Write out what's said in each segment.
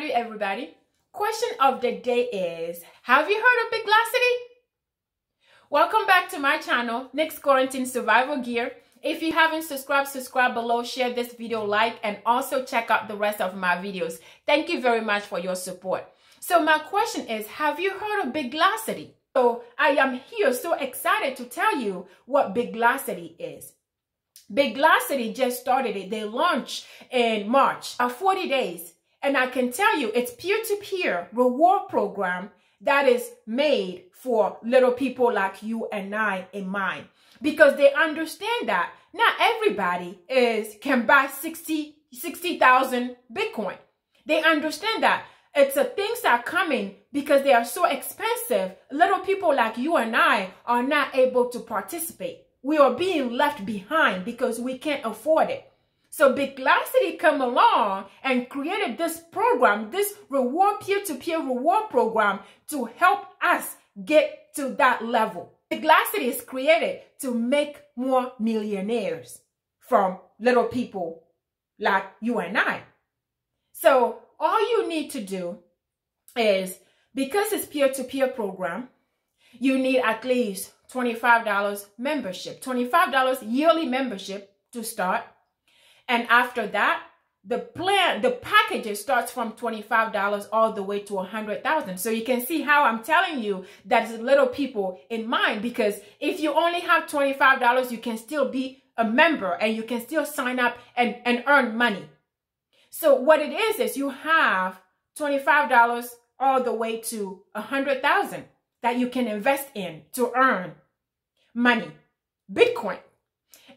Salut everybody. Question of the day is, have you heard of Big BitLocity? Welcome back to my channel, Nyx Quarantine Survival Gear. If you haven't subscribed, subscribe below, share this video, like, and also check out the rest of my videos. Thank you very much for your support. So my question is, have you heard of Big BitLocity? So I am here so excited to tell you what Big BitLocity is. Big BitLocity just started it. They launched in March, uh, 40 days. And I can tell you it's peer-to-peer reward program that is made for little people like you and I in mind. Because they understand that not everybody is can buy 60 60,000 Bitcoin. They understand that it's a things that are coming because they are so expensive. Little people like you and I are not able to participate. We are being left behind because we can't afford it. So Big BitLocity come along and created this program, this reward peer-to-peer reward program to help us get to that level. Big BitLocity is created to make more millionaires from little people like you and I. So all you need to do is because it's peer-to-peer program, you need at least $25 membership, $25 yearly membership to start. And after that, the plan, the packages starts from $25 all the way to 100,000. So you can see how I'm telling you that's little people in mind because if you only have $25, you can still be a member and you can still sign up and, and earn money. So what it is, is you have $25 all the way to 100,000 that you can invest in to earn money, Bitcoin.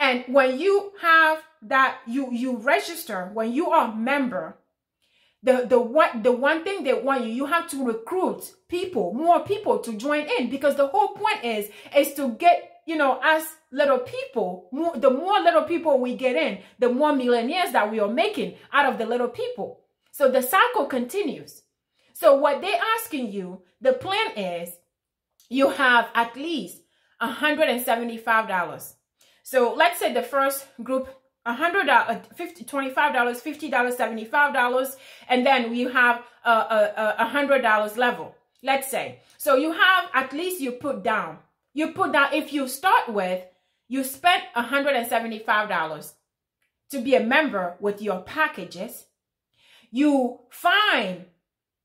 And when you have that, you, you register, when you are a member, the, the, one, the one thing they want you, you have to recruit people, more people to join in because the whole point is, is to get, you know, as little people, more, the more little people we get in, the more millionaires that we are making out of the little people. So the cycle continues. So what they're asking you, the plan is you have at least $175. So let's say the first group, 100, uh, 50, $25, $50, $75, and then we have a, a, a $100 level, let's say. So you have, at least you put down, you put down, if you start with, you spent $175 to be a member with your packages, you find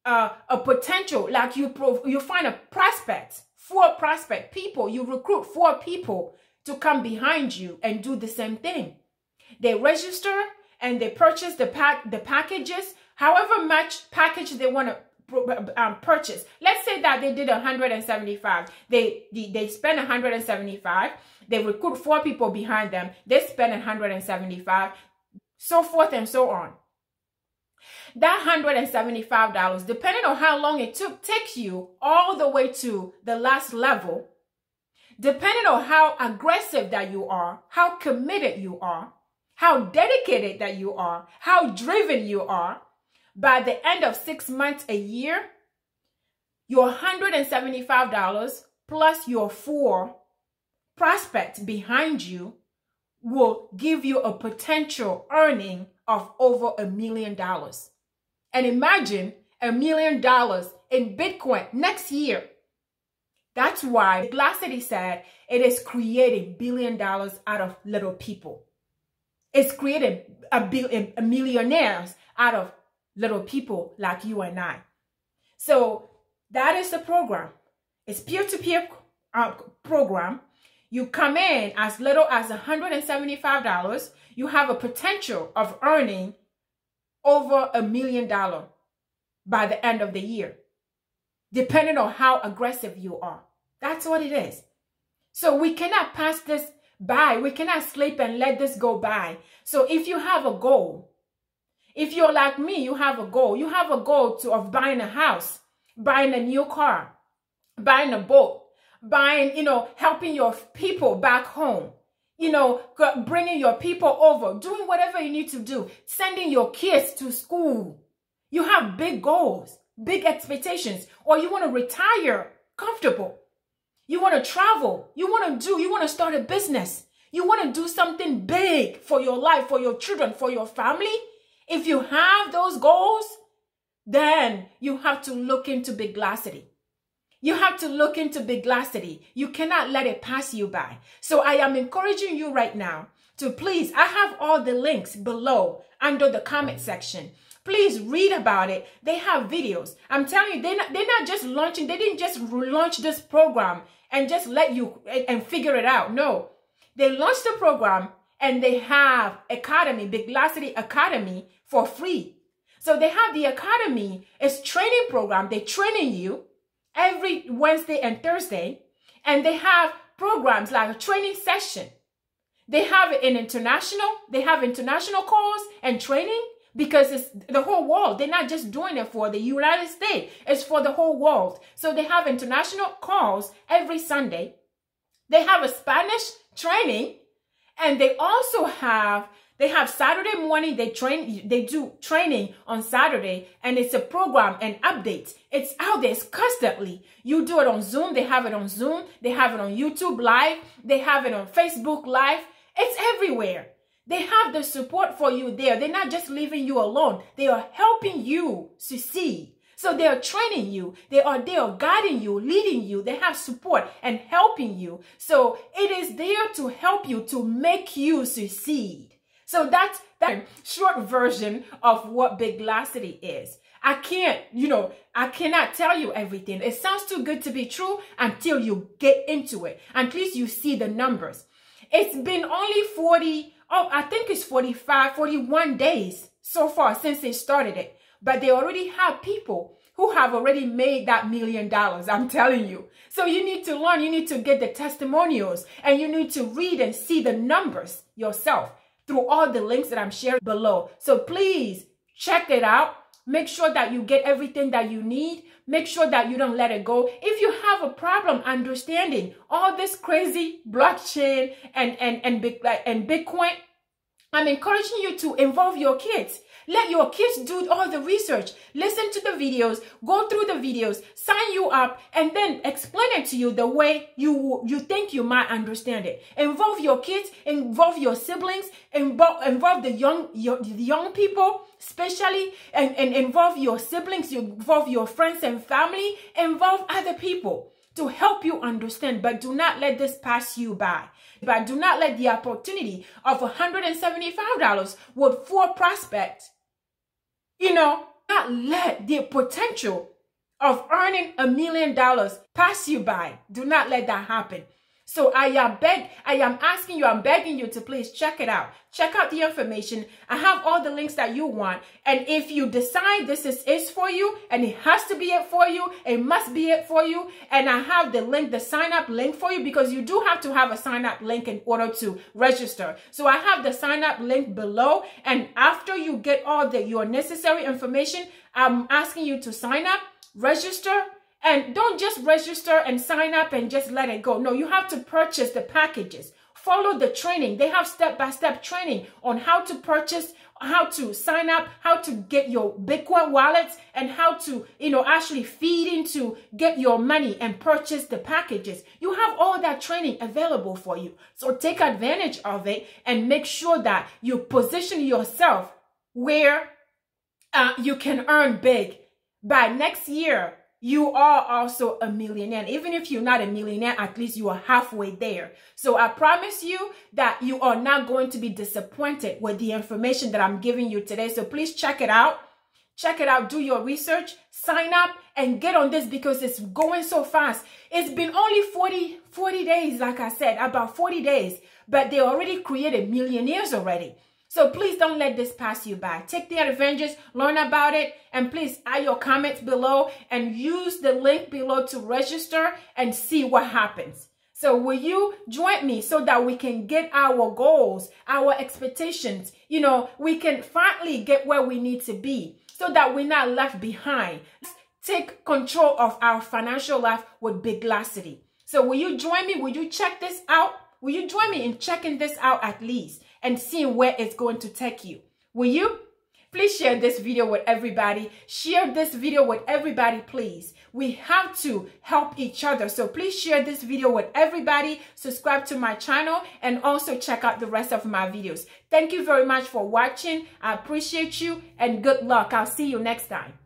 uh, a potential, like you, you find a prospect four prospect people, you recruit four people to come behind you and do the same thing. They register and they purchase the pack the packages, however much package they want to um, purchase. Let's say that they did 175. They, they they spend 175. They recruit four people behind them. They spend 175, so forth and so on that $175, depending on how long it took, takes you all the way to the last level, depending on how aggressive that you are, how committed you are, how dedicated that you are, how driven you are, by the end of six months, a year, your $175 plus your four prospects behind you will give you a potential earning of over a million dollars. And imagine a million dollars in Bitcoin next year. That's why Glassity said it is creating billion dollars out of little people. It's creating a, billion, a millionaires out of little people like you and I. So that is the program. It's peer-to-peer uh, program. You come in as little as $175. You have a potential of earning over a million dollar by the end of the year, depending on how aggressive you are. That's what it is. So we cannot pass this by. We cannot sleep and let this go by. So if you have a goal, if you're like me, you have a goal. You have a goal to of buying a house, buying a new car, buying a boat, buying, you know, helping your people back home you know, bringing your people over, doing whatever you need to do, sending your kids to school. You have big goals, big expectations, or you want to retire comfortable. You want to travel. You want to do, you want to start a business. You want to do something big for your life, for your children, for your family. If you have those goals, then you have to look into big BitLocity. You have to look into big BitLocity. You cannot let it pass you by. So I am encouraging you right now to please, I have all the links below under the comment section. Please read about it. They have videos. I'm telling you, they're not, they're not just launching, they didn't just launch this program and just let you and, and figure it out. No, they launched the program and they have Academy, BitLocity Academy for free. So they have the Academy, it's training program. They're training you every Wednesday and Thursday. And they have programs like a training session. They have in international, they have international calls and training because it's the whole world. They're not just doing it for the United States, it's for the whole world. So they have international calls every Sunday. They have a Spanish training and they also have they have Saturday morning, they train, they do training on Saturday and it's a program and updates. It's out there, it's constantly. You do it on Zoom, they have it on Zoom, they have it on YouTube live, they have it on Facebook live. It's everywhere. They have the support for you there. They're not just leaving you alone. They are helping you succeed. So they are training you. They are they are guiding you, leading you. They have support and helping you. So it is there to help you to make you succeed. So that's that short version of what big BitLocity is. I can't, you know, I cannot tell you everything. It sounds too good to be true until you get into it. Least you see the numbers. It's been only 40, oh, I think it's 45, 41 days so far since they started it. But they already have people who have already made that million dollars. I'm telling you. So you need to learn, you need to get the testimonials, and you need to read and see the numbers yourself through all the links that I'm sharing below. So please check it out. Make sure that you get everything that you need. Make sure that you don't let it go. If you have a problem understanding all this crazy blockchain and, and, and, and Bitcoin, I'm encouraging you to involve your kids. Let your kids do all the research. Listen to the videos, go through the videos, sign you up, and then explain it to you the way you, you think you might understand it. Involve your kids, involve your siblings, involve, involve the young, your, the young people, especially, and, and involve your siblings, involve your friends and family, involve other people to help you understand, but do not let this pass you by. But do not let the opportunity of $175 with four prospects you know, not let the potential of earning a million dollars pass you by. Do not let that happen. So I am beg, I am asking you, I'm begging you to please check it out. Check out the information. I have all the links that you want. And if you decide this is, is for you and it has to be it for you, it must be it for you. And I have the link, the sign up link for you because you do have to have a sign up link in order to register. So I have the sign up link below. And after you get all the your necessary information, I'm asking you to sign up, register, and don't just register and sign up and just let it go. No, you have to purchase the packages. Follow the training. They have step-by-step training on how to purchase, how to sign up, how to get your Bitcoin wallets, and how to, you know, actually feed into, get your money and purchase the packages. You have all that training available for you. So take advantage of it and make sure that you position yourself where uh, you can earn big. By next year, you are also a millionaire. Even if you're not a millionaire, at least you are halfway there. So I promise you that you are not going to be disappointed with the information that I'm giving you today. So please check it out. Check it out, do your research, sign up and get on this because it's going so fast. It's been only 40, 40 days, like I said, about 40 days, but they already created millionaires already. So please don't let this pass you by. Take the advantage, learn about it, and please add your comments below and use the link below to register and see what happens. So will you join me so that we can get our goals, our expectations, you know, we can finally get where we need to be so that we're not left behind. Take control of our financial life with BitLocity. So will you join me? Will you check this out? Will you join me in checking this out at least? And seeing where it's going to take you. Will you? Please share this video with everybody. Share this video with everybody, please. We have to help each other. So please share this video with everybody. Subscribe to my channel and also check out the rest of my videos. Thank you very much for watching. I appreciate you and good luck. I'll see you next time.